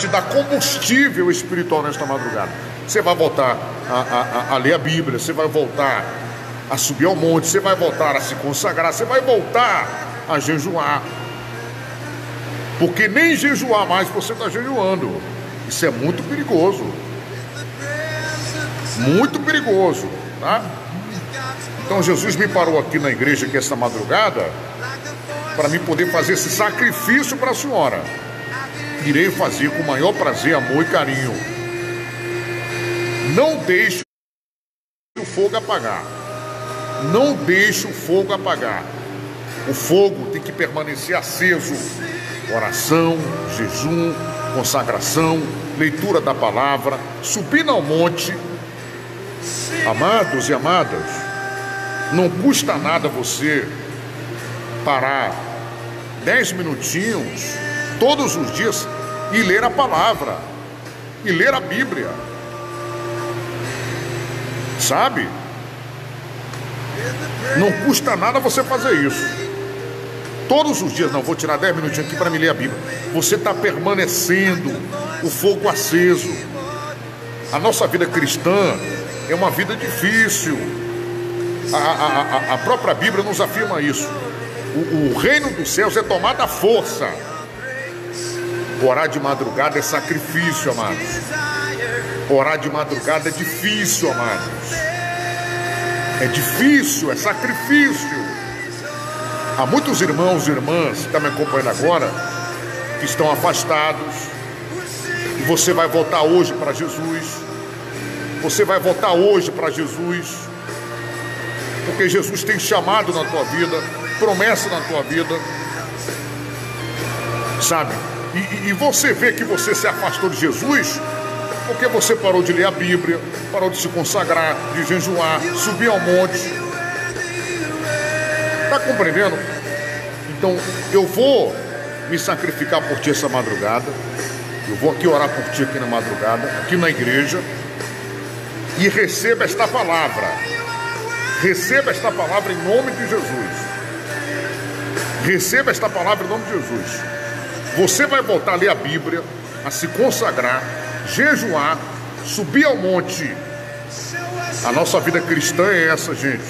te dar combustível espiritual nesta madrugada. Você vai voltar a, a, a, ler a Bíblia, você vai voltar a subir ao monte, você vai voltar a se consagrar, você vai voltar a jejuar. Porque nem jejuar mais você está jejuando. Isso é muito perigoso. Muito perigoso, tá? Então Jesus me parou aqui na igreja aqui esta madrugada para mim poder fazer esse sacrifício para a senhora. Irei fazer com o maior prazer, amor e carinho. Não deixe o fogo apagar. Não deixe o fogo apagar. O fogo tem que permanecer aceso. Oração, jejum, consagração, leitura da palavra, subindo ao monte. Amados e amadas, não custa nada você parar dez minutinhos todos os dias e ler a palavra e ler a Bíblia. Sabe? Não custa nada você fazer isso. Todos os dias, não, vou tirar 10 minutinhos aqui para me ler a Bíblia. Você está permanecendo, o fogo aceso. A nossa vida cristã é uma vida difícil. A, a, a, a própria Bíblia nos afirma isso. O, o reino dos céus é tomado à força. Orar de madrugada é sacrifício, amados. Orar de madrugada é difícil, amados. É difícil, é sacrifício. Há muitos irmãos e irmãs que estão me acompanhando agora que estão afastados. E você vai voltar hoje para Jesus. Você vai voltar hoje para Jesus. Porque Jesus tem chamado na tua vida, promessa na tua vida. Sabe? E, e, você vê que você se afastou de Jesus porque você parou de ler a Bíblia, parou de se consagrar, de jejuar, subir ao monte. Está compreendendo? Então eu vou me sacrificar por ti essa madrugada. Eu vou aqui orar por ti aqui na madrugada, aqui na igreja. E receba esta palavra. Receba esta palavra em nome de Jesus. Receba esta palavra em nome de Jesus. Você vai voltar a ler a Bíblia, a se consagrar, jejuar, subir ao monte. A nossa vida cristã é essa, gente.